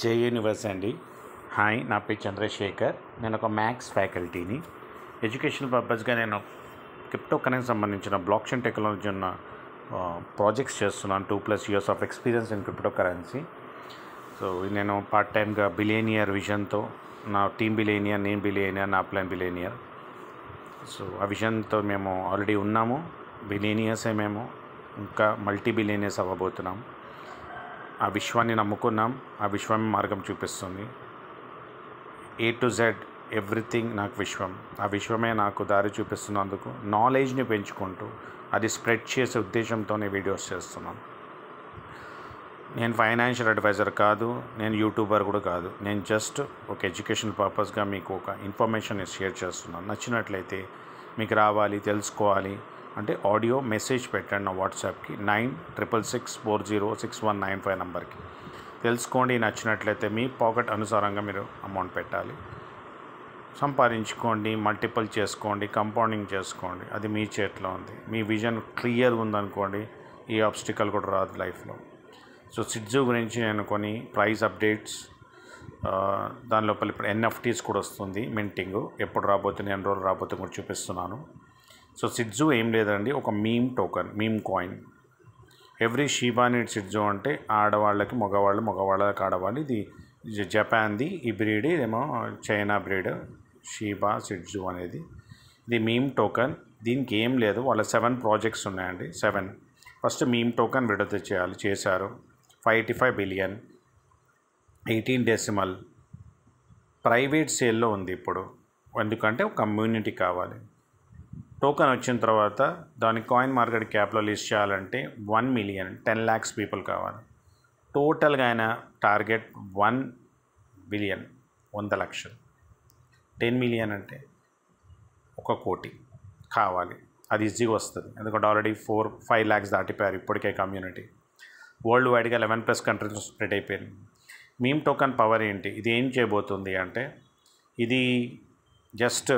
జే universe అండి. Hi నా పేరు చంద్రశేఖర్. నేను ఒక మ్యాథ్స్ ఫ్యాకల్టీని. ఎడ్యుకేషన్ పర్పస్గా నేను క్రిప్టో కరెన్సీ సంబంధించిన బ్లాక్ చైన్ టెక్నాలజీ ఉన్న ప్రాజెక్ట్స్ చేస్తున్నాను. Two plus years of experience in cryptocurrency so నేను పార్ట్ టైమ్గా బిలేనియర్ విజన్తో నా టీమ్ బిలేనియర్ నేను బిలేనియర్ నా ప్లాన్ బిలేనియర్ సో ఆ విజన్తో మేము ఆల్రెడీ ఉన్నాము. బిలేనియర్సే మేము ఇంకా మల్టీ బిలేనియర్స్ అవ్వబోతున్నాం. ఆ విశ్వాన్ని నమ్ముకున్నాం. ఆ విశ్వం మార్గం చూపిస్తుంది. ఏ టు జెడ్ ఎవ్రీథింగ్ నాకు విశ్వం. ఆ విశ్వమే నాకు దారి చూపిస్తున్నందుకు నాలెడ్జ్ని పెంచుకుంటూ అది స్ప్రెడ్ చేసే ఉద్దేశంతోనే వీడియోస్ చేస్తున్నాను నేను ఫైనాన్షియల్ అడ్వైజర్ కాదు నేను యూట్యూబర్ కూడా కాదు. నేను జస్ట్ ఒక ఎడ్యుకేషన్ పర్పస్గా మీకు ఒక ఇన్ఫర్మేషన్ షేర్ చేస్తున్నాను. నచ్చినట్లయితే మీకు రావాలి తెలుసుకోవాలి. అంటే ఆడియో మెసేజ్ పెట్టండి నా వాట్సాప్కి. Nine triple six four zero six one nine five నెంబర్కి. తెలుసుకోండి నచ్చినట్లయితే మీ పాకెట్ అనుసారంగా మీరు అమౌంట్ పెట్టాలి. సంపాదించుకోండి మల్టిపుల్ చేసుకోండి కంపౌండింగ్ చేసుకోండి. అది మీ చేతిలో ఉంది. మీ విజన్ క్లియర్ ఉందనుకోండి ఈ ఆబ్స్టికల్ కూడా రాదు లైఫ్లో. సో సిడ్జు గురించి నేను కొన్ని ప్రైస్ అప్డేట్స్ దాని లోపల ఇప్పుడు ఎన్ఎఫ్టీస్ కూడా వస్తుంది మింటింగ్. ఎప్పుడు రాబోతుంది ఎన్ని రోజులు రాబోతుంది కూడా చూపిస్తున్నాను. సో సిడ్జు ఏం లేదండి ఒక meme token meme coin. Every షీబానిడ్ సిడ్జు అంటే ఆడవాళ్ళకి మగవాళ్ళు మగవాళ్ళకి ఆడవాళ్ళు. ఇది జపాన్ది ఈ బ్రీడ్ ఇదేమో చైనా బ్రీడ్ షీబా సిడ్జు అనేది. ఇది మీమ్ టోకన్ దీనికి ఏం లేదు వాళ్ళ సెవెన్ ప్రాజెక్ట్స్ ఉన్నాయండి సెవెన్. ఫస్ట్ మీమ్ టోకన్ విడుదల చేయాలి చేశారు. Five eighty five billion. Eighteen decimal. Private సేల్లో ఉంది ఇప్పుడు. ఎందుకంటే ఒక కమ్యూనిటీ కావాలి. టోకెన్ వచ్చిన తర్వాత దాని కాయిన్ మార్కెట్ క్యాప్లో లిస్ట్ చేయాలంటే one million ten lakhs people కావాలి. టోటల్గా ఆయన టార్గెట్ వన్ బిలియన్ వంద లక్షలు. టెన్ మిలియన్ అంటే ఒక కోటి కావాలి. అది ఈజీగా వస్తుంది. ఎందుకంటే ఆల్రెడీ ఫోర్ ఫైవ్ ల్యాక్స్ దాటిపోయారు ఇప్పటికే కమ్యూనిటీ. వరల్డ్ వైడ్గా లెవెన్ ప్లస్ కంట్రీస్ స్ప్రెడ్ అయిపోయింది. మీమ్ టోకన్ పవర్ ఏంటి? ఇది ఏం చేయబోతుంది అంటే ఇది జస్ట్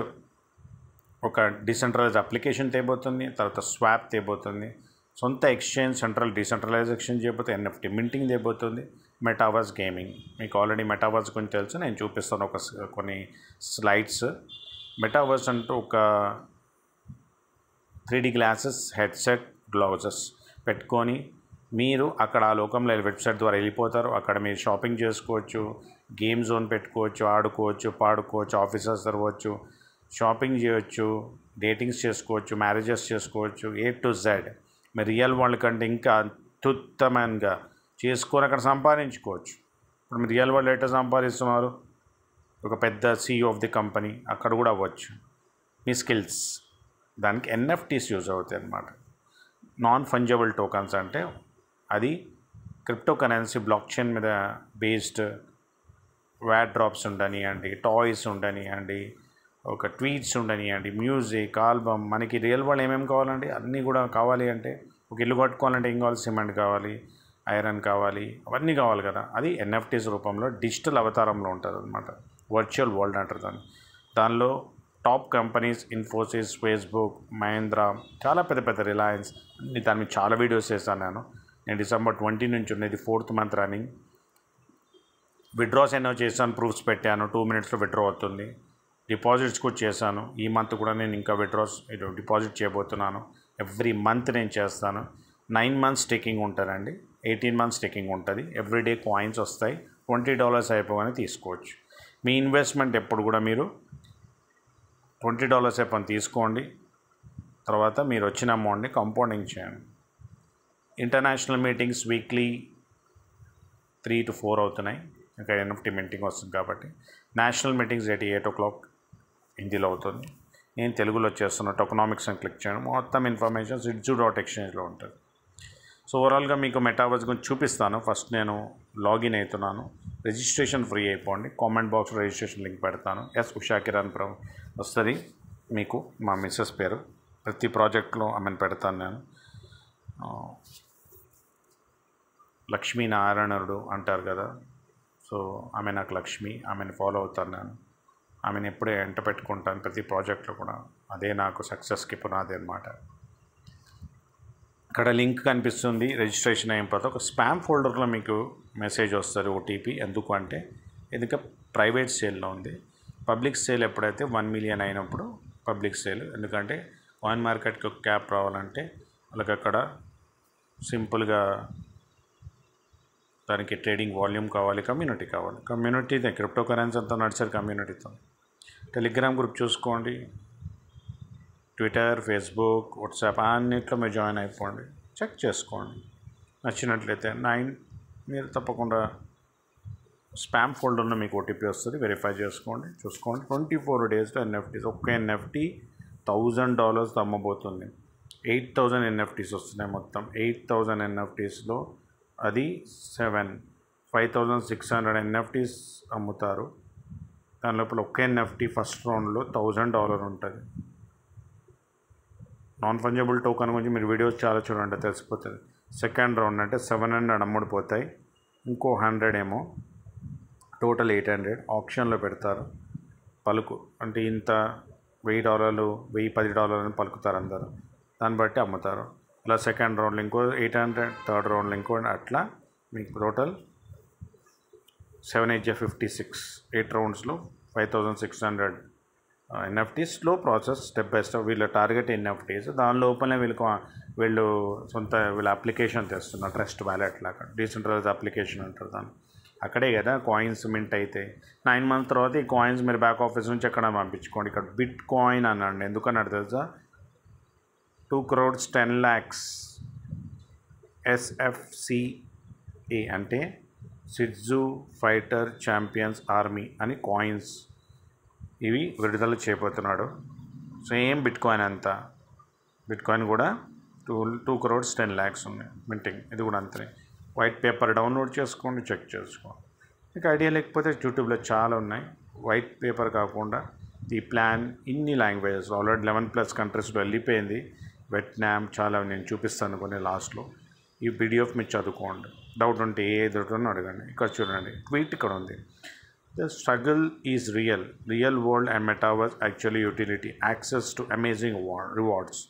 ఒక డిసెంట్రలైజ్ అప్లికేషన్ తేబోతుంది తర్వాత స్వాప్ తేబోతుంది సొంత ఎక్స్చేంజ్ సెంట్రల్ డిసెంట్రలైజ్ ఎక్స్చేంజ్ చేయబోతే ఎన్ఎఫ్టీ మింటింగ్ తేబోతుంది మెటావర్స్ గేమింగ్ మీకు ఆల్రెడీ మెటావర్స్ గురించి తెలుసు నేను చూపిస్తాను ఒక కొన్ని స్లైడ్స్ మెటావర్స్ అంటూ ఒక three D glasses headset gloves పెట్టుకొని మీరు అక్కడ ఆ లోకంలో వెబ్సైట్ ద్వారా వెళ్ళిపోతారు. అక్కడ మీరు షాపింగ్ చేసుకోవచ్చు గేమ్ జోన్ పెట్టుకోవచ్చు ఆడుకోవచ్చు పాడుకోవచ్చు ఆఫీసర్స్ తెరవచ్చు షాపింగ్ చేయొచ్చు డేటింగ్స్ చేసుకోవచ్చు మ్యారేజెస్ చేసుకోవచ్చు ఏ టు జెడ్. మీరు రియల్ వరల్డ్ కంటే ఇంకా అత్యుత్తమంగా చేసుకొని అక్కడ సంపాదించుకోవచ్చు. ఇప్పుడు మీరు రియల్ వరల్డ్ ఎట్లా సంపాదిస్తున్నారు? ఒక పెద్ద సీఈఓ ఆఫ్ ది కంపెనీ అక్కడ కూడా అవ్వచ్చు. మీ స్కిల్స్. దానికి ఎన్ఎఫ్టీస్ యూజ్ అవుతాయి అన్నమాట. నాన్ ఫంజబుల్ టోకన్స్ అంటే అది క్రిప్టో కరెన్సీ బ్లాక్ చైన్ మీద బేస్డ్ వ్యాట్ డ్రాప్స్ ఉండనియండి టాయ్స్ ఉండనియండి ఒక ట్వీట్స్ ఉండనివ్వండి మ్యూజిక్ ఆల్బమ్ మనకి రియల్ వరల్డ్ ఏమేమి కావాలండి అన్నీ కూడా కావాలి అంటే ఒక ఇల్లు కట్టుకోవాలంటే ఏం కావాలి? సిమెంట్ కావాలి ఐరన్ కావాలి అవన్నీ కావాలి కదా. అది ఎన్ఎఫ్టీస్ రూపంలో డిజిటల్ అవతారంలో ఉంటుంది అనమాట వర్చువల్ వరల్డ్ అంటారు దాన్ని. దానిలో top companies Infosys Facebook Mahindra చాలా పెద్ద పెద్ద రిలయన్స్ దాని మీద చాలా వీడియోస్ చేశాను నేను. నేను డిసెంబర్ ట్వంటీ నుంచి ఉండేది ఫోర్త్ మంత్ రన్నింగ్ విడ్రాస్ ఎన్నో చేశాను ప్రూఫ్స్ పెట్టాను. టూ మినిట్స్లో విత్డ్రా అవుతుంది. డిపాజిట్స్ కూడా చేశాను. ఈ మంత్ కూడా నేను ఇంకా విడ్రాస్ డిపాజిట్ చేయబోతున్నాను. ఎవ్రీ మంత్ నేను చేస్తాను. నైన్ మంత్స్ టేకింగ్ ఉంటుందండి. ఎయిటీన్ మంత్స్ టేకింగ్ ఉంటుంది. ఎవ్రీడే కాయిన్స్ వస్తాయి. ట్వంటీ డాలర్స్ అయిపోగానే తీసుకోవచ్చు. మీ ఇన్వెస్ట్మెంట్ ఎప్పుడు కూడా మీరు ట్వంటీ డాలర్స్ అయిపోయి తీసుకోండి. తర్వాత మీరు వచ్చిన అమౌంట్ని కంపౌండింగ్ చేయండి. International meetings weekly three to four అవుతున్నాయి. ఇంకా ఎన్ఎఫ్టీ మీటింగ్ వస్తుంది కాబట్టి. National meetings eight eight o'clock. హిందీలో అవుతుంది. నేను తెలుగులో చేస్తున్న టొకనామిక్స్ అని క్లిక్ చేయడం మొత్తం ఇన్ఫర్మేషన్ సిడ్జు డాట్ ఎక్స్చేంజ్లో ఉంటుంది. సో ఓవరాల్గా మీకు మెటావర్స్ గురించి చూపిస్తాను. ఫస్ట్ నేను లాగిన్ అవుతున్నాను. రిజిస్ట్రేషన్ ఫ్రీ అయిపోండి. కామెంట్ బాక్స్లో రిజిస్ట్రేషన్ లింక్ పెడతాను. ఎస్ ఉషా కిరణ్ ప్ర వస్తుంది. మీకు మా మిస్సెస్ పేరు. ప్రతి ప్రాజెక్ట్లో ఆమెను పెడతాను నేను. ఆ, లక్ష్మీనారాయణుడు అంటారు కదా. సో ఆమె నాకు లక్ష్మి. ఆమెను ఫాలో అవుతాను నేను. ఆమెను ఎప్పుడే ఎంట పెట్టుకుంటాను ప్రతి ప్రాజెక్ట్లో కూడా. అదే నాకు సక్సెస్కి పునాది అనమాట ఇక్కడ లింక్ కనిపిస్తుంది రిజిస్ట్రేషన్ అయిన తర్వాత ఒక స్పామ్ ఫోల్డర్లో మీకు మెసేజ్ వస్తుంది ఓటీపీ. ఎందుకు అంటే ఎందుకంటే ప్రైవేట్ సేల్లో ఉంది. పబ్లిక్ సేల్ ఎప్పుడైతే వన్ మిలియన్ అయినప్పుడు పబ్లిక్ సేల్. ఎందుకంటే కాయిన్ మార్కెట్కి ఒక క్యాప్ రావాలంటే వాళ్ళకి అక్కడ సింపుల్గా దానికి ట్రేడింగ్ వాల్యూమ్ కావాలి కమ్యూనిటీ కావాలి. కమ్యూనిటీ క్రిప్టో కరెన్సీ అంతా నడిచారు కమ్యూనిటీతో. టెలిగ్రామ్ గ్రూప్ చూసుకోండి. ట్విట్టర్ ఫేస్బుక్ వాట్సాప్ అన్నిట్లో మీరు జాయిన్ అయిపోండి. చెక్ చేసుకోండి. నచ్చినట్లయితే నైన్ మీరు తప్పకుండా స్పామ్ ఫోల్డర్లో మీకు ఓటీపీ వస్తుంది. వెరిఫై చేసుకోండి. చూసుకోండి. ట్వంటీ ఫోర్ డేస్లో ఎన్ఎఫ్టీస్ ఒక్క ఎన్ఎఫ్టీ థౌజండ్ డాలర్స్ అమ్మబోతుంది ఎయిట్ థౌజండ్ ఎన్ఎఫ్టీస్ వస్తున్నాయి మొత్తం. ఎయిట్ థౌజండ్ ఎన్ఎఫ్టీస్లో అది seven. Five thousand six hundred NFTs అమ్ముతారు. దాని లోపల ఒక్క ఎన్ఎఫ్టీ ఫస్ట్ రౌండ్లో థౌజండ్ డాలర్ ఉంటుంది. నాన్ ఫంజబుల్ టోకన్ గురించి మీరు వీడియోస్ చాలా చూడండి తెలిసిపోతుంది. సెకండ్ రౌండ్ అంటే సెవెన్ హండ్రెడ్ అమ్ముడిపోతాయి ఇంకో హండ్రెడ్ ఏమో టోటల్ ఎయిట్ హండ్రెడ్ ఆప్షన్లో పెడతారు. పలుకు అంటే ఇంత వెయ్యి డాలర్లు వెయ్యి పది డాలర్లు పలుకుతారు అందరు. దాన్ని బట్టి అమ్ముతారు. ఇలా సెకండ్ రౌండ్లో ఇంకో ఎయిట్ హండ్రెడ్ థర్డ్ రౌండ్లో ఇంకో అట్లా మీకు టోటల్ సెవెన్ ఎయిట్ జే fifty six eight రౌండ్స్లో five thousand six hundred NFTs slow process step by step వీళ్ళ టార్గెట్ ఎన్ఎఫ్టీస్ దాని లోపలనే వీళ్ళకు వీళ్ళు సొంత వీళ్ళ అప్లికేషన్ తెస్తున్నారు ట్రస్ట్ వ్యాలెట్ లాగా. డీసెంట్రలైజ్ అప్లికేషన్ అంటారు దాన్ని. అక్కడే కదా కాయిన్స్ మింట్ అయితే. నైన్ మంత్ తర్వాత ఈ కాయిన్స్ మీరు బ్యాక్ ఆఫీస్ నుంచి ఎక్కడ పంపించుకోండి. ఇక్కడ బిట్ కాయిన్ అనండి. ఎందుకన్నాడు తెలుసా? Two crores ten lakhs SFCA అంటే సిడ్జు ఫైటర్ ఛాంపియన్స్ ఆర్మీ అని కాయిన్స్ ఇవి విడుదల చేయబోతున్నాడు. సేమ్ బిట్ కాయిన్ అంతా. బిట్ కాయిన్ కూడా two two crores ten lakhs ఉన్నాయి. మింటింగ్. ఇది కూడా అంతే వైట్ పేపర్ డౌన్లోడ్ చేసుకోండి చెక్ చేసుకోండి. మీకు ఐడియా లేకపోతే యూట్యూబ్లో చాలా ఉన్నాయి. వైట్ పేపర్ కాకుండా ఈ ప్లాన్ ఇన్ని లాంగ్వేజెస్. ఆల్రెడీ లెవెన్ ప్లస్ కంట్రీస్లో వెళ్ళిపోయింది. వియట్నాం చాలా నేను చూపిస్తాను కొన్ని లాస్ట్లో. ఈ పీడిఎఫ్ మీరు చదువుకోండి. డౌట్ ఉంటే ఏ ఎదురుతో అడగండి. ఇక్కడ చూడండి. ట్వీట్ ఇక్కడ ఉంది. The struggle is real real world and metaverse actually utility access to amazing rewards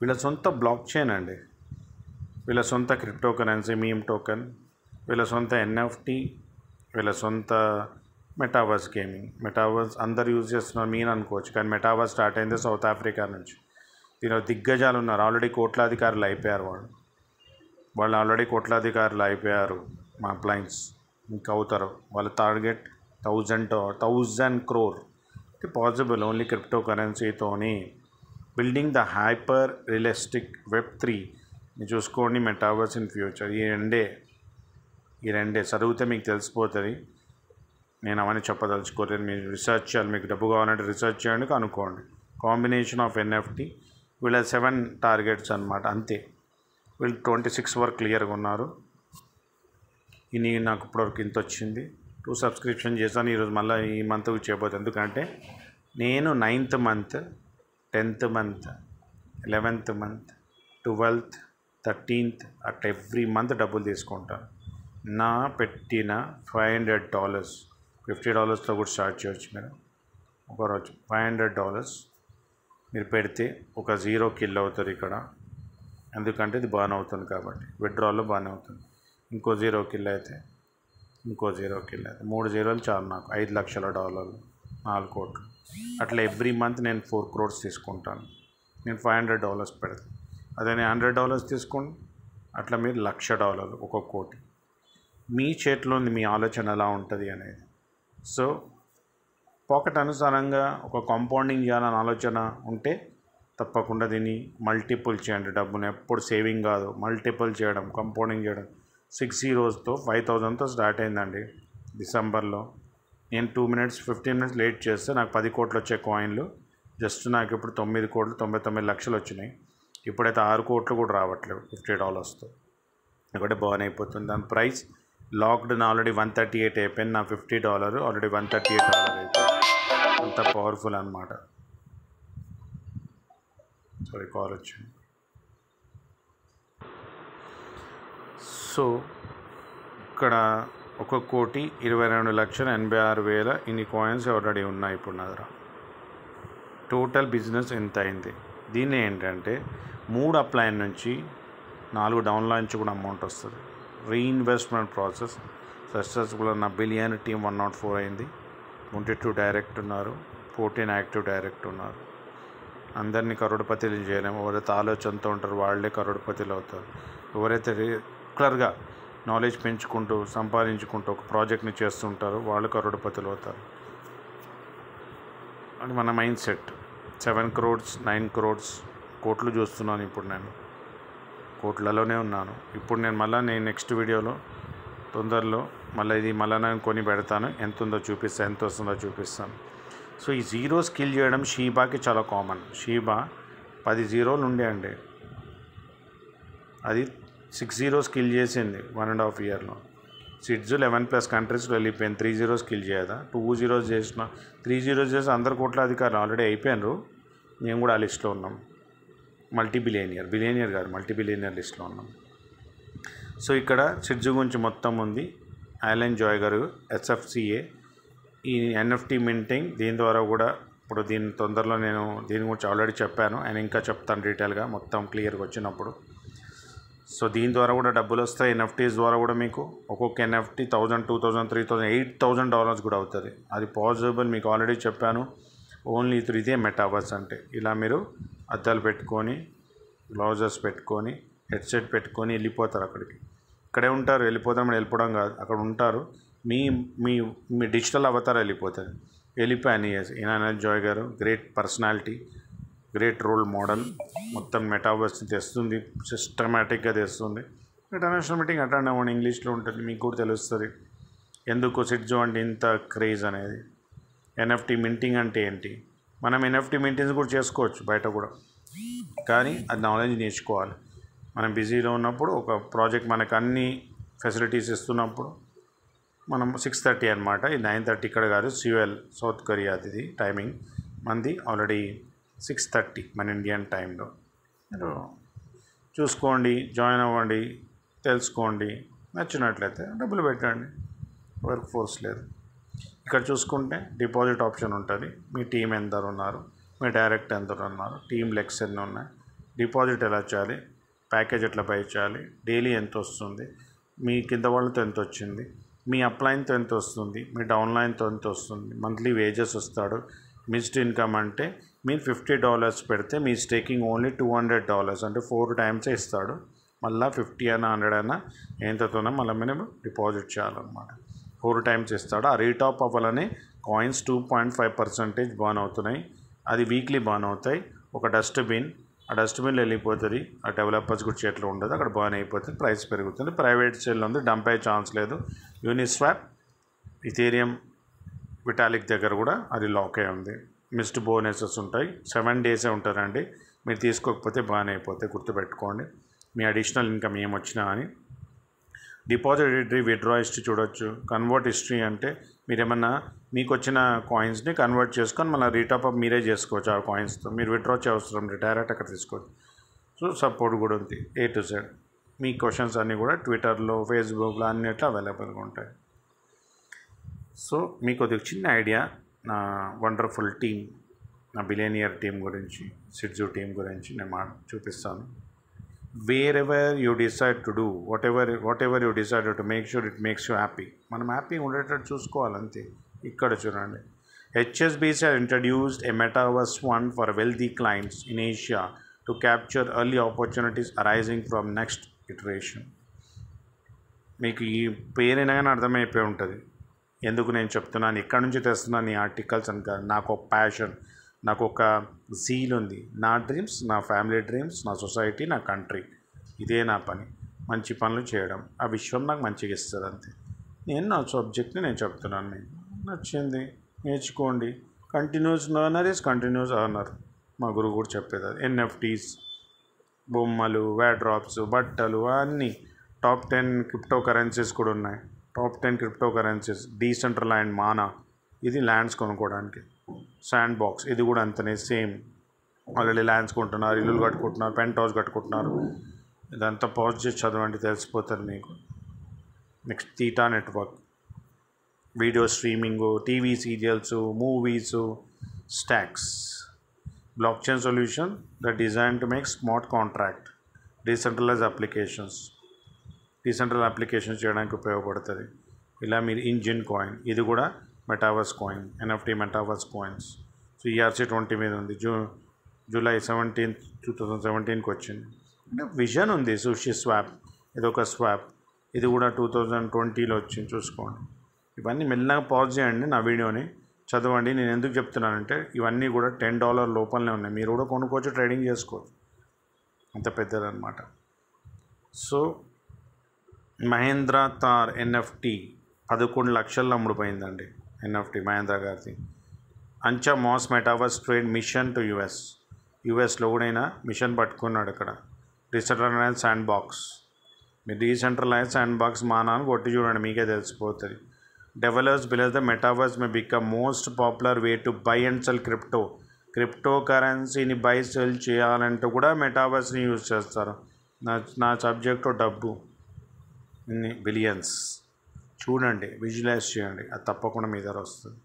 వీళ్ళ సొంత బ్లాక్ చైన్ అండి. వీళ్ళ సొంత క్రిప్టో కరెన్సీ మీమ్ టోకెన్ వీళ్ళ సొంత ఎన్ఎఫ్టీ వీళ్ళ సొంత మెటావర్స్ గేమింగ్ మెటావర్స్ అందరు యూజ్ చేస్తున్నారు మీన్ అనుకోవచ్చు. కానీ మెటావర్స్ స్టార్ట్ అయింది సౌత్ ఆఫ్రికా నుంచి. దీనిలో దిగ్గజాలు ఉన్నారు ఆల్రెడీ కోట్లాధికారులు అయిపోయారు వాళ్ళు. వాళ్ళు ఆల్రెడీ కోట్లాధికారులు అయిపోయారు మా క్లయింట్స్ ఇంకా అవుతారు. వాళ్ళ target thousand thousand crore. It possible only crypto కరెన్సీతోని building the hyper realistic web three. మీరు చూసుకోండి మెటావర్స్ ఇన్ ఫ్యూచర్. ఈ రెండే. ఈ రెండే. చదివితే మీకు తెలిసిపోతుంది. నేను అవన్నీ చెప్పదలుచుకోలేదు. మీరు రీసెర్చ్ చేయాలి. మీకు డబ్బు కావాలంటే రీసెర్చ్ చేయండి కనుక్కోండి. కాంబినేషన్ ఆఫ్ ఎన్ఎఫ్టీ వీళ్ళ సెవెన్ టార్గెట్స్ అనమాట అంతే. వీళ్ళు ట్వంటీ సిక్స్ వరకు క్లియర్గా ఉన్నారు? ఇది నాకు ఇప్పటివరకు ఇంత వచ్చింది. టూ సబ్స్క్రిప్షన్ చేశాను. ఈరోజు మళ్ళీ ఈ మంత్ చేయబోతుంది ఎందుకంటే నేను ninth month tenth month eleventh month twelfth thirteenth at every month డబ్బులు తీసుకుంటాను నా పెట్టిన ఫైవ్ హండ్రెడ్ డాలర్స్ ఫిఫ్టీ డాలర్స్తో కూడా స్టార్ట్ చేయొచ్చు మీరు. ఒకరోజు ఫైవ్ హండ్రెడ్ డాలర్స్ మీరు పెడితే ఒక జీరో కిల్ అవుతుంది ఇక్కడ. ఎందుకంటే ఇది బాగానే అవుతుంది కాబట్టి. విత్డ్రాల్లో బాగానే అవుతుంది. ఇంకో జీరో కిల్ అయితే ఇంకో జీరో కిల్ అయితే. మూడు జీరోలు చాలు నాకు. ఐదు లక్షల డాలర్లు. నాలుగు కోట్లు. అట్లా ఎవ్రీ మంత్ నేను ఫోర్ క్రోర్స్ తీసుకుంటాను. నేను ఫైవ్ హండ్రెడ్ డాలర్స్ పెడతాను అదే నేను హండ్రెడ్ డాలర్స్ తీసుకోండి అట్లా మీరు లక్ష డాలర్లు ఒక్కొక్క కోటి. మీ చేతిలో ఉంది మీ ఆలోచన ఎలా ఉంటుంది అనేది. సో పాకెట్ అనుసారంగా ఒక కాంపౌండింగ్ చేయాలని ఆలోచన ఉంటే తప్పకుండా దీన్ని మల్టిపుల్ చేయండి. డబ్బుని ఎప్పుడు సేవింగ్ కాదు. మల్టిపుల్ చేయడం కంపౌండింగ్ చేయడం. సిక్స్ జీరోస్తో ఫైవ్ థౌజండ్తో స్టార్ట్ అయిందండి డిసెంబర్లో నేను two minutes fifteen minutes late చేస్తే నాకు పది కోట్లు వచ్చే కాయిన్లు జస్ట్ నాకు ఇప్పుడు తొమ్మిది కోట్లు తొంభై తొమ్మిది లక్షలు వచ్చినాయి. ఇప్పుడైతే ఆరు కోట్లు కూడా రావట్లేదు ఫిఫ్టీ డాలర్స్తో ఒకటి బాగానే అయిపోతుంది. దాని price locked already one thirty eight అయిపోయింది. నా fifty dollar already one thirty eight dollar అయిపోయింది. అంత పవర్ఫుల్ అనమాట సారీ కాల్ వచ్చింది సో ఇక్కడ ఒక కోటి ఇరవై రెండు లక్షల ఎనభై ఆరు వేల ఇన్ని కాయిన్స్ ఆల్రెడీ ఉన్నాయి ఇప్పుడు నా దగ్గర. టోటల్ బిజినెస్ ఎంత అయింది? దీన్ని ఏంటంటే మూడు అప్లైన్ నుంచి నాలుగు డౌన్లో నుంచి కూడా అమౌంట్ వస్తుంది. రీఇన్వెస్ట్మెంట్ ప్రాసెస్ సక్సెస్ఫుల్ నా billion team one nought four అయింది. ట్వంటీ టూ డైరెక్ట్ ఉన్నారు. ఫోర్టీన్ యాక్టివ్ డైరెక్ట్ ఉన్నారు. అందరినీ కరోడుపతిలు చేయలేము. ఎవరైతే ఆలోచనతో ఉంటారు వాళ్ళే కరోడుపతిలు అవుతారు. ఎవరైతే రెగ్యులర్గా నాలెడ్జ్ పెంచుకుంటూ సంపాదించుకుంటూ ఒక ప్రాజెక్ట్ని చేస్తుంటారు వాళ్ళు కరోడపతులు అవుతారు. అది మన mind set seven crores nine crores కోట్లు చూస్తున్నాను ఇప్పుడు నేను. కోట్లలోనే ఉన్నాను. ఇప్పుడు నేను మళ్ళీ నేను నెక్స్ట్ వీడియోలో తొందరలో మళ్ళీ ఇది మళ్ళీ నేను కొని పెడతాను. ఎంత ఉందో చూపిస్తాను ఎంత వస్తుందో చూపిస్తాను. సో ఈ జీరో స్కిల్ చేయడం షీబాకి చాలా కామన్. షీబా పది జీరోలు ఉండే అండి. అది సిక్స్ జీరో స్కిల్ చేసింది వన్ అండ్ హాఫ్ ఇయర్లో. సిడ్స్ లెవెన్ ప్లస్ కంట్రీస్లో వెళ్ళిపోయింది. త్రీ జీరో స్కిల్ చేయదా? టూ జీరోస్ చేసిన త్రీ జీరోస్ చేసి అందరు కోట్ల అధికారులు ఆల్రెడీ అయిపోయినారు. మేము కూడా ఆ లిస్ట్లో ఉన్నాం. మల్టీ బిలియనియర్ బిలియనియర్ కాదు మల్టీ బిలియనియర్ లిస్ట్లో ఉన్నాం. సో ఇక్కడ సిడ్జు గురించి మొత్తం ఉంది. ఐలెన్ జాయ్ గారు ఎస్ఎఫ్సిఏ ఈ ఎన్ఎఫ్టీ మింటింగ్ దీని ద్వారా కూడా ఇప్పుడు దీని తొందరలో నేను దీని గురించి ఆల్రెడీ చెప్పాను. అండ్ ఇంకా చెప్తాను డీటెయిల్గా మొత్తం క్లియర్గా వచ్చినప్పుడు. సో దీని ద్వారా కూడా డబ్బులు వస్తాయి ఎన్ఎఫ్టీస్ ద్వారా కూడా మీకు. ఒక్కొక్క NFT thousand two thousand three thousand eight thousand dollars కూడా అవుతుంది. అది పాసిబుల్ మీకు ఆల్రెడీ చెప్పాను. ఓన్లీ త్రీ ఇదే మెటావర్స్ అంటే. ఇలా మీరు అద్దాలు పెట్టుకొని గ్లౌజెస్ పెట్టుకొని హెడ్సెట్ పెట్టుకొని వెళ్ళిపోతారు అక్కడికి. ఇక్కడే ఉంటారు. వెళ్ళిపోతాం వెళ్ళిపోవడం కాదు. అక్కడ ఉంటారు. మీ మీ మీ డిజిటల్ అవతారం వెళ్ళిపోతుంది వెళ్ళిపోయాను ఈయన జాయ్ గారు great personality great role model మొత్తం మెటావర్స్ తెస్తుంది సిస్టమేటిక్గా తెస్తుంది. ఇంటర్నేషనల్ మీటింగ్ అటెండ్ అవ్వండి ఇంగ్లీష్లో ఉంటుంది మీకు కూడా తెలుస్తుంది. ఎందుకు సిడ్జో అంటే ఇంత క్రేజ్ అనేది? ఎన్ఎఫ్టీ మింటింగ్ అంటే ఏంటి? మనం ఎన్ఎఫ్టీ మింటింగ్స్ కూడా చేసుకోవచ్చు బయట కూడా. కానీ అది నాలెడ్జ్ నేర్చుకోవాలి. మనం బిజీలో ఉన్నప్పుడు ఒక ప్రాజెక్ట్ మనకు అన్ని ఫెసిలిటీస్ ఇస్తున్నప్పుడు మనం సిక్స్ థర్టీ అనమాట ఇది నైన్ థర్టీ ఇక్కడ కాదు సియుఎల్ సౌత్ కొరియా ఇది టైమింగ్ మంది ఆల్రెడీ సిక్స్ థర్టీ మన ఇండియన్ టైంలో మీరు చూసుకోండి జాయిన్ అవ్వండి తెలుసుకోండి నచ్చినట్లయితే డబ్బులు పెట్టండి. వర్క్ ఫోర్స్ లేదు. ఇక్కడ చూసుకుంటే డిపాజిట్ ఆప్షన్ ఉంటుంది. మీ టీం ఎందరు ఉన్నారు మీ డైరెక్ట్ ఎందరు ఉన్నారు టీం లెక్స్ ఎన్ని ఉన్నాయి డిపాజిట్ ఎలా చేయాలి ప్యాకేజ్ ఎట్లా బై చేయాలి డైలీ ఎంత వస్తుంది మీ కింద వాళ్ళతో ఎంత వచ్చింది మీ అప్లైన్తో ఎంత వస్తుంది మీ డౌన్లైన్తో ఎంత వస్తుంది మంత్లీ వేజెస్ వస్తాడు. మిస్డ్ ఇన్కమ్ అంటే మీరు ఫిఫ్టీ డాలర్స్ పెడితే మీ staking only two hundred dollars అంటే ఫోర్ టైమ్స్ ఇస్తాడు. మళ్ళీ ఫిఫ్టీ అయినా హండ్రెడ్ అయినా ఎంతతోనో మళ్ళీ మేము డిపాజిట్ చేయాలన్నమాట. ఫోర్ టైమ్స్ ఇస్తాడు. ఆ రీటాప్ అవ్వాలని coins two point five percentage burn అవుతున్నాయి. అది వీక్లీ బాన్ అవుతాయి. ఒక డస్ట్బిన్ ఆ డస్ట్బిన్లో వెళ్ళిపోతుంది. ఆ డెవలపర్స్ కూడా చేతిలో ఉండదు. అక్కడ బాన్ అయిపోతుంది. ప్రైస్ పెరుగుతుంది. ప్రైవేట్ సేల్ ఉంది. డంప్ అయ్యే ఛాన్స్ లేదు. యూనిస్వాప్ ఇథేరియం విటాలిక్ దగ్గర కూడా అది లాక్ అయి ఉంది. మిస్డ్ బోనసెస్ ఉంటాయి. సెవెన్ డేసే ఉంటారండి. మీరు తీసుకోకపోతే బాగానే అయిపోతాయి. గుర్తుపెట్టుకోండి. మీ అడిషనల్ ఇన్కమ్ ఏమొచ్చినా అని. డిపాజిట్ హిస్టరీ విత్డ్రా హిస్టరీ చూడొచ్చు. కన్వర్ట్ హిస్టరీ అంటే మీరు ఏమన్నా మీకు వచ్చిన కాయిన్స్ని కన్వర్ట్ చేసుకొని మళ్ళీ రీటాప్ అప్ మీరే చేసుకోవచ్చు ఆ కాయిన్స్తో మీరు విత్డ్రా చేయవసరం డైరెక్ట్ అక్కడ తీసుకోవచ్చు. సో సపోర్ట్ కూడా ఉంది. ఏ టు జెడ్ మీ క్వశ్చన్స్ అన్నీ కూడా ట్విట్టర్లో ఫేస్బుక్లో అన్నిట్లో అవైలబుల్గా ఉంటాయి. సో మీకు ఒక చిన్న ఐడియా నా వండర్ఫుల్ టీమ్ నా బిలేనియర్ టీం గురించి సిడ్జు టీం గురించి నేను మా చూపిస్తాను. Wherever you decide to do whatever whatever you decide to make sure it makes you happy మనం హ్యాపీ ఉండేటట్టు చూసుకోవాలి అంతే. ఇక్కడ చూడండి. HSBC introduced a metaverse one for wealthy clients in Asia to capture early opportunities arising from next iteration మీకు ఈ పేరైనా కానీ అర్థమైపోయి ఉంటుంది. ఎందుకు నేను చెప్తున్నాను? ఎక్కడి నుంచి తెస్తున్నాను ఈ ఆర్టికల్స్ అని కాదు. నాకు ఒక ప్యాషన్ నాకు ఒక జీల్ ఉంది. నా డ్రీమ్స్ నా ఫ్యామిలీ డ్రీమ్స్ నా సొసైటీ నా కంట్రీ ఇదే నా పని. మంచి పనులు చేయడం. ఆ విశ్వం నాకు మంచిగా ఇస్తుంది అంతే. నేను నా సబ్జెక్ట్ని నేను చెప్తున్నాను మీకు. నచ్చింది. నేర్చుకోండి. Continuous learner is continuous earner మా గురువు కూడా చెప్పేది అది. ఎన్ఎఫ్టీస్ బొమ్మలు డ్రాప్స్ బట్టలు అన్నీ. టాప్ టెన్ క్రిప్టో కరెన్సీస్ కూడా ఉన్నాయి. Top ten crypto currencies Decentraland MANA ఇది ల్యాండ్స్ కొనుక్కోవడానికి. శాండ్ బాక్స్ ఇది కూడా అంతనే. సేమ్ ఆల్రెడీ ల్యాండ్స్ కొంటున్నారు. ఇల్లులు కట్టుకుంటున్నారు. Pent house కట్టుకుంటున్నారు. ఇదంతా పాజ్ చేసి చదవండి. తెలిసిపోతుంది మీకు. Next Theta network video streaming TV serials movies stocks. blockchain solution that designed to make smart contract decentralized applications decentral applications చేయడానికి ఉపయోగపడుతుంది. ఇలా మీరు ఇంజిన్ కాయిన్ ఇది కూడా metaverse coin NFT metaverse coins. So ERC twenty మీద ఉంది. జూ July seventeenth two thousand సెవెంటీన్కి వచ్చింది. అంటే విజన్ ఉంది సుషి స్వాప్ ఇది ఒక స్వాప్. ఇది కూడా టూ థౌజండ్ ట్వంటీలో వచ్చింది చూసుకోండి. ఇవన్నీ మెల్లగా పాజ్ చేయండి నా వీడియోని. చదవండి. నేను ఎందుకు చెప్తున్నానంటే ఇవన్నీ కూడా టెన్ డాలర్ లోపలనే ఉన్నాయి. మీరు కూడా కొనుక్కోవచ్చు ట్రేడింగ్ చేసుకోవచ్చు. అంత పెద్దదన్నమాట. సో మహేంద్ర తార్ ఎన్ఎఫ్టి పదకొండు లక్షల్లో అమ్ముడుపోయిందండి ఎన్ఎఫ్టి మహేంద్ర గారిది. అంచా mass metaverse trade mission to US. యుఎస్లో కూడా మిషన్ పట్టుకున్నాడు అక్కడ డిసెంట్రలైజ్ శాండ్ బాక్స్ మీరు డీసెంట్రలైజ్ శాండ్ బాక్స్ మానాన్ని కొట్టి చూడండి మీకే తెలిసిపోతుంది. Develops believes the metaverse may become most popular way to buy and sell crypto crypto కరెన్సీని బై సెల్ చేయాలంటే కూడా మెటావర్స్ని యూజ్ చేస్తారు. నా నా సబ్జెక్టు డబ్బు. ఇన్ని బిలియన్స్ చూడండి విజువలైజ్ చేయండి. అది తప్పకుండా మీ దగ్గర వస్తుంది.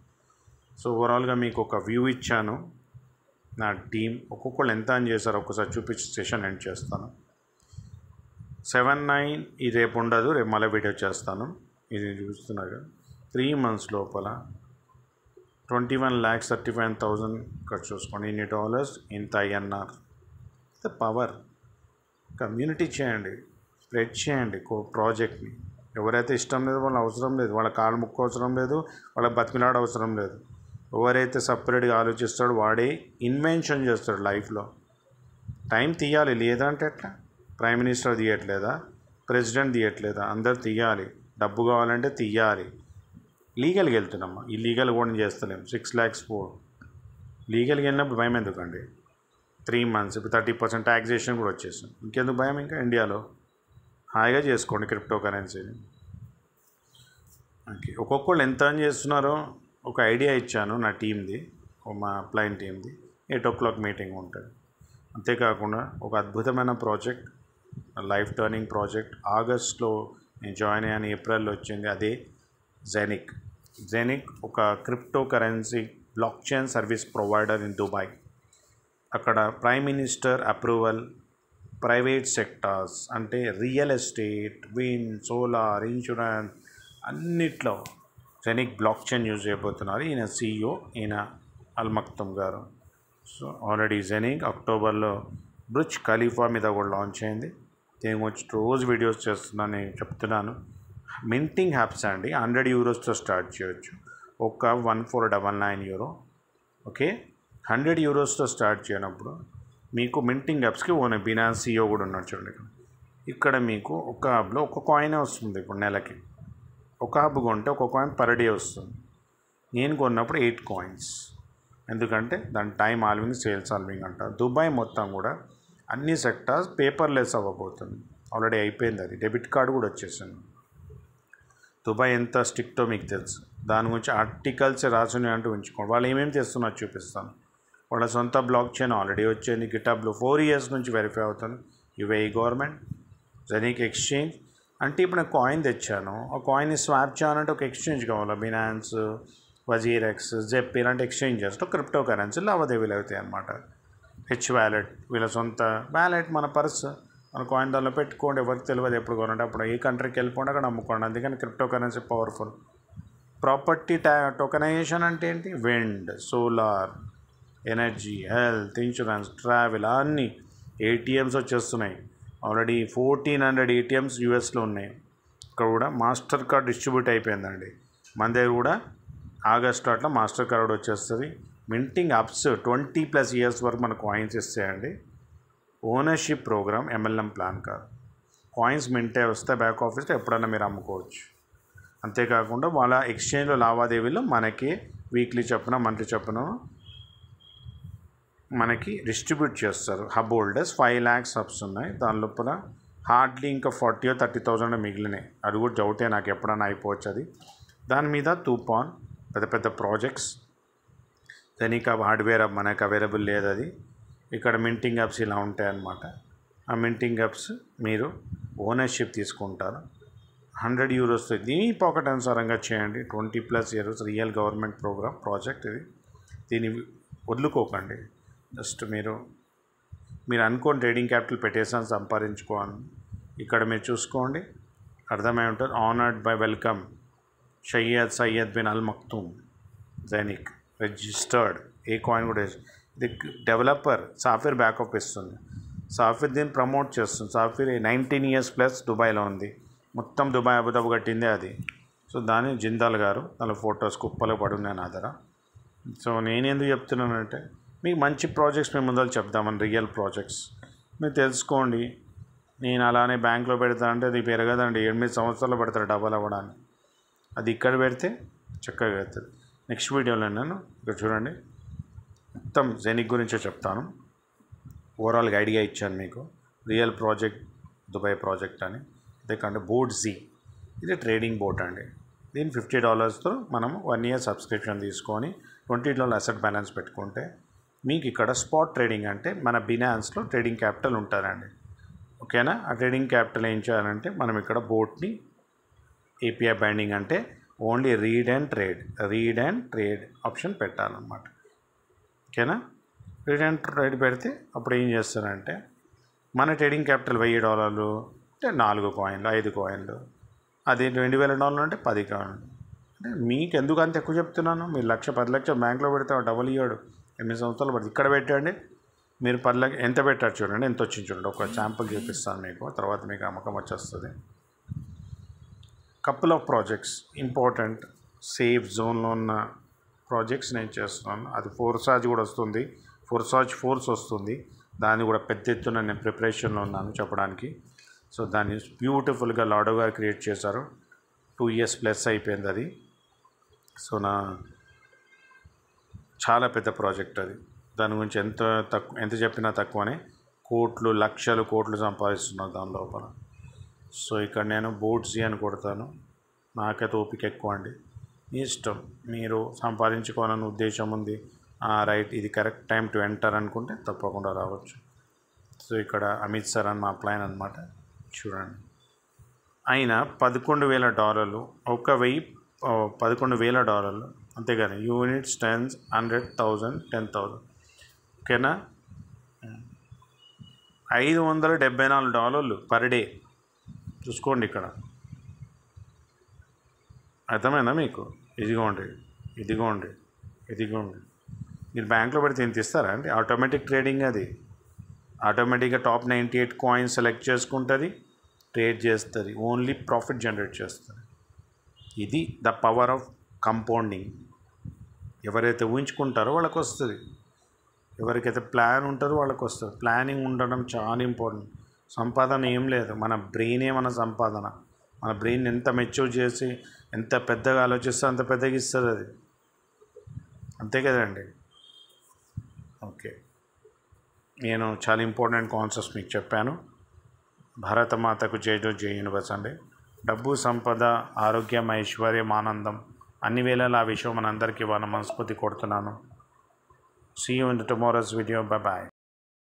సో ఓవరాల్గా మీకు ఒక వ్యూ ఇచ్చాను. నా టీం ఒక్కొక్కళ్ళు ఎంత అని చేశారు ఒక్కసారి చూపించి సెషన్ ఎండ్ చేస్తాను. సెవెన్ నైన్ ఇది రేపు ఉండదు. రేపు మళ్ళీ వీడియో చేస్తాను. ఇది చూస్తున్నారు త్రీ మంత్స్ లోపల twenty one lakhs thirty five thousand ఖర్చు చూసుకోండి. ఇన్ని డాలర్స్ ఇంత ఐఎన్ఆర్ పవర్. కమ్యూనిటీ చేయండి. స్ప్రెడ్ చేయండి కో ప్రాజెక్ట్ని. ఎవరైతే ఇష్టం లేదు వాళ్ళ అవసరం లేదు. వాళ్ళ కాళ్ళు ముక్కు అవసరం లేదు వాళ్ళ బతికినాడు అవసరం లేదు. ఎవరైతే సపరేట్గా ఆలోచిస్తాడో వాడే ఇన్వెన్షన్ చేస్తాడు లైఫ్లో. టైం తీయాలి. లేదంటే ఎట్లా? ప్రైమ్ మినిస్టర్ తీయట్లేదా? ప్రెసిడెంట్ తీయట్లేదా? అందరు తీయాలి. డబ్బు కావాలంటే తీయాలి. లీగల్కి వెళ్తున్నామ్మా ఈ లీగల్ కూడా చేస్తలేం సిక్స్ ల్యాక్స్ ఫోర్ లీగల్కి వెళ్ళినప్పుడు భయం ఎందుకండి? త్రీ మంత్స్ ఇప్పుడు థర్టీ పర్సెంట్ ట్యాక్సేషన్ కూడా వచ్చేసింది. ఇంకెందుకు భయం ఇంకా ఇండియాలో? హాయిగా చేసుకోండి క్రిప్టో కరెన్సీని ఓకే ఒక్కొక్కళ్ళు ఎంత అని చేస్తున్నారో ఒక ఐడియా ఇచ్చాను నా టీంది మా ప్లైన్ టీంది ఎయిట్ ఓ క్లాక్ మీటింగ్ ఉంటుంది. అంతేకాకుండా ఒక అద్భుతమైన ప్రాజెక్ట్ లైఫ్ టర్నింగ్ ప్రాజెక్ట్ ఆగస్ట్లో నేను జాయిన్ అయ్యాను ఏప్రిల్లో వచ్చింది అదే జెనిక్ జెనిక్ ఒక crypto currency blockchain service provider in Dubai అక్కడ prime minister approval private sectors అంటే real estate wind solar insurance అన్నిట్లో జెనిక్ బ్లాక్ చైన్ యూజ్ చేయబోతున్నారు. ఈయన సీఈఓ ఈయన అల్మక్తం గారు. సో ఆల్రెడీ జెనిక్ అక్టోబర్లో బ్రిడ్జ్ ఖలీఫా మీద కూడా లాంచ్ అయింది. దీని వచ్చి రోజు వీడియోస్ చేస్తున్నాను నేను చెప్తున్నాను. మింటింగ్ హ్యాప్స్ అండి? హండ్రెడ్ యూరోస్తో స్టార్ట్ చేయొచ్చు. ఒక one four double nine euro. Okay? Hundred యూరోస్తో start చేయనప్పుడు మీకు మింటింగ్ యాప్స్కి ఓన్ బినాన్స్ సిఓ కూడా ఉన్నాడు చూడండి ఇక్కడ. ఇక్కడ మీకు ఒక హబ్లో ఒక కాయిన్ వస్తుంది ఇప్పుడు నెలకి. ఒక హబ్ కొంటే ఒక కాయిన్ పర్ డే వస్తుంది. నేను కొన్నప్పుడు ఎయిట్ కాయిన్స్ ఎందుకంటే దాని టైం ఆల్వింగ్ సేల్స్ ఆల్వింగ్ అంటారు దుబాయ్ మొత్తం కూడా అన్ని సెక్టార్స్ పేపర్లెస్ అవ్వబోతుంది. ఆల్రెడీ అయిపోయింది అది. డెబిట్ కార్డు కూడా వచ్చేసింది. దుబాయ్ ఎంత స్ట్రిక్టో మీకు తెలుసు. దాని గురించి ఆర్టికల్స్ రాసుని అంటూ ఉంచుకోండి వాళ్ళు ఏమేమి చేస్తున్నారు చూపిస్తాను. వాళ్ళ సొంత బ్లాక్ చైన్ ఆల్రెడీ వచ్చింది. గిటాబ్లో ఫోర్ ఇయర్స్ నుంచి వెరిఫై అవుతుంది. UAE government జనీక్ exchange. అంటే ఇప్పుడు నేను కాయిన్ తెచ్చాను. ఆ కాయిన్ని స్వాప్ చేయాలంటే ఒక ఎక్స్చేంజ్ కావాలి? బినాన్స్ వజీరెక్స్ జెప్ ఇలాంటి ఎక్స్చేంజెస్. క్రిప్టో కరెన్సీ లావాదేవీలు అవుతాయి అన్నమాట హెచ్ వ్యాలెట్ వీళ్ళ సొంత వ్యాలెట్ మన పర్స్. మన కాయిన్ దానిలో పెట్టుకోండి. ఎవరికి తెలియదు ఎప్పుడు కొనండి. అప్పుడు ఏ కంట్రీకి వెళ్ళిపోండి అక్కడ అమ్ముకోండి అందుకని క్రిప్టో కరెన్సీ పవర్ఫుల్ ప్రాపర్టీ టా టోకనైజేషన్ అంటే ఏంటి? Wind solar energy health insurance travel అన్నీ ఏటీఎమ్స్ వచ్చేస్తున్నాయి. ఆల్రెడీ ఫోర్టీన్ హండ్రెడ్ ఏటీఎమ్స్ యూఎస్లో ఉన్నాయి. ఇక్కడ కూడా మాస్టర్ కార్డ్ డిస్ట్రిబ్యూట్ అయిపోయిందండి. మన దగ్గర కూడా ఆగస్ట్ అట్లా మాస్టర్ కార్డ్ వచ్చేస్తుంది. Minting apps twenty plus years వరకు మనకు కాయిన్స్ ఇస్తాయండి. ఓనర్షిప్ ప్రోగ్రామ్ ఎంఎల్ఎం ప్లాన్ కాదు. కాయిన్స్ మింటే వస్తే బ్యాక్ ఆఫీస్లో ఎప్పుడైనా మీరు అమ్ముకోవచ్చు. అంతేకాకుండా వాళ్ళ ఎక్స్చేంజ్లో లావాదేవీలు మనకి వీక్లీ చొప్పున మంత్లీ చొప్పున మనకి డిస్ట్రిబ్యూట్ చేస్తారు. Hub holders five lakhs hubs ఉన్నాయి. దాని లోపల హార్డ్లీ ఇంకా ఫార్టీ థర్టీ థౌజండ్ మిగిలినాయి. అది కూడా డౌటే నాకు ఎప్పుడైనా అయిపోవచ్చు అది. దాని మీద తూపాన్ పెద్ద పెద్ద ప్రాజెక్ట్స్. దానికి హార్డ్వేర్ మనకు అవైలబుల్ లేదు అది. ఇక్కడ మింటింగ్ యాప్స్ ఇలా ఉంటాయి అన్నమాట ఆ మింటింగ్ యాప్స్ మీరు ఓనర్షిప్ తీసుకుంటారు. హండ్రెడ్ యూరోస్తో దీని పాకెట్ అనుసారంగా చేయండి. Twenty plus years real government program project ఇది. దీన్ని వదులుకోకండి. జస్ట్ మీరు మీరు అనుకోని ట్రేడింగ్ క్యాపిటల్ పెట్టేసాను సంపాదించుకోవాలి ఇక్కడ మీరు చూసుకోండి. అర్థమై ఉంటుంది. ఆనర్డ్ బై వెల్కమ్ షయ్యద్ Syed bin Al Maktoum. జైనిక్ registered a coin కూడా ది డెవలపర్ సాఫ్ట్వేర్ బ్యాకప్ ఇస్తుంది. సాఫ్ట్వేర్ దీన్ని ప్రమోట్ చేస్తుంది. సాఫ్ట్వేర్ నైన్టీన్ ఇయర్స్ ప్లస్ దుబాయ్లో ఉంది. మొత్తం దుబాయ్ అబుదాబు కట్టింది అది. సో దాని జిందాల్ గారు దాని ఫొటోస్ కుప్పలో పడి ఉన్నాయి నా దగ్గర. సో నేను ఎందుకు చెప్తున్నానంటే మీకు మంచి ప్రాజెక్ట్స్ మేము ముందర చెప్దామని రియల్ ప్రాజెక్ట్స్. మీరు తెలుసుకోండి నేను అలానే బ్యాంక్లో పెడతా అంటే అది పెరగదండి. ఎనిమిది సంవత్సరాలు పెడతారు డబల్ అవ్వడానికి. అది ఇక్కడ పెడితే చక్కగా అవుతుంది. నెక్స్ట్ వీడియోలో నేను ఇక్కడ చూడండి. మొత్తం జెనిక్ గురించే చెప్తాను. ఓవరాల్గా ఐడియా ఇచ్చాను మీకు. రియల్ ప్రాజెక్ట్ దుబాయ్ ప్రాజెక్ట్ అని. ఎందుకంటే బోట్ జీ ఇది ట్రేడింగ్ బోట్ అండి. దీని ఫిఫ్టీ డాలర్స్తో మనం వన్ ఇయర్ సబ్స్క్రిప్షన్ తీసుకొని ట్వంటీ డాలర్ అసెట్ బ్యాలెన్స్ పెట్టుకుంటే మీకు ఇక్కడ స్పాట్ ట్రేడింగ్ అంటే మన బినాన్స్లో ట్రేడింగ్ క్యాపిటల్ ఉంటారండి ఓకేనా? ఆ ట్రేడింగ్ క్యాపిటల్ ఏం చేయాలంటే మనం ఇక్కడ బోట్ని ఏపీఐ బైండింగ్ అంటే only read and trade read and trade option పెట్టాలన్నమాట. ఓకేనా? రిటర్న్ అండ్ పెడితే అప్పుడు ఏం చేస్తారంటే మన ట్రేడింగ్ క్యాపిటల్ వెయ్యి డాలర్లు అంటే నాలుగు కాయిన్లు ఐదు కాయిన్లు అది రెండు వేల డాలర్లు అంటే పది కాయిన్లు అంటే మీకు ఎందుకు అంత ఎక్కువ చెప్తున్నాను? మీరు లక్ష పది లక్షలు బ్యాంక్లో పెడితే డబుల్ ఇయ్యాడు. ఎనిమిది సంవత్సరాలు పడుతుంది. ఇక్కడ పెట్టండి. మీరు పది లక్ష ఎంత పెట్టారు చూడండి. ఎంత వచ్చింది చూడండి. ఒక శాంపుల్ చూపిస్తాను మీకు. తర్వాత మీకు అమ్మకం వచ్చేస్తుంది. Couple of projects important safe జోన్లో ఉన్న ప్రాజెక్ట్స్ నేను చేస్తున్నాను. అది ఫోర్సాజ్ కూడా వస్తుంది. ఫోర్సాజ్ ఫోర్స్ వస్తుంది. దాన్ని కూడా పెద్ద ఎత్తున నేను ప్రిపరేషన్లో ఉన్నాను చెప్పడానికి. సో దాన్ని బ్యూటిఫుల్గా లాడో గారు క్రియేట్ చేశారు. టూ ఇయర్స్ ప్లస్ అయిపోయింది అది. సో నా చాలా పెద్ద ప్రాజెక్ట్ అది. దాని గురించి ఎంత తక్కువ ఎంత చెప్పినా తక్కువనే. కోట్లు లక్షలు కోట్లు సంపాదిస్తున్నారు దాని లోపల. సో ఇక్కడ నేను బోట్సీ అని కొడతాను. నాకైతే ఓపిక ఎక్కువ అండి. మీ ఇష్టం మీరు సంపాదించుకోవాలని ఉద్దేశం ఉంది. రైట్ ఇది కరెక్ట్ టైం టు ఎంటర్ అనుకుంటే తప్పకుండా రావచ్చు. సో ఇక్కడ అమిత్ సార్ అని మా ప్లాన్ అనమాట చూడండి. ఆయన పదకొండు వేల డాలర్లు ఒక వెయ్యి పదకొండు వేల డాలర్లు అంతేగాని units tens hundred thousand ten thousand. ఓకేనా? ఐదు వందల డెబ్బై నాలుగు డాలర్లు పర్ డే. చూసుకోండి ఇక్కడ. అర్థమైందా మీకు? ఇదిగోండి ఇదిగోండి ఇదిగోండి మీరు బ్యాంక్లో పెడితే ఇంత ఇస్తారా? అండి ఆటోమేటిక్ ట్రేడింగ్ అది. ఆటోమేటిక్గా top ninety eight coins select చేసుకుంటుంది ట్రేడ్ చేస్తుంది ఓన్లీ ప్రాఫిట్ జనరేట్ చేస్తుంది. ఇది ద పవర్ ఆఫ్ కంపౌండింగ్. ఎవరైతే ఊహించుకుంటారో వాళ్ళకి వస్తుంది ఎవరికైతే ప్లాన్ ఉంటారో వాళ్ళకి వస్తుంది ప్లానింగ్ ఉండడం చాలా ఇంపార్టెంట్. సంపాదన ఏం లేదు. మన బ్రెయినే మన సంపాదన? మన బ్రెయిన్ ఎంత మెచ్యూర్ చేసి ఎంత పెద్దగా ఆలోచిస్తే అంత పెద్దగా ఇస్తుంది అది. అంతే కదండి? ఓకే. నేను చాలా ఇంపార్టెంట్ కాన్సెప్ట్స్ మీకు చెప్పాను. భారతమాతకు జైజో జై యూనివర్స్ అండి. డబ్బు సంపద ఆరోగ్యం ఐశ్వర్యం ఆనందం అన్ని వేళలా ఆ విషయం మనందరికీ ఇవ్వాలని మనస్ఫూర్తి కొడుతున్నాను see you in tomorrow's video bye bye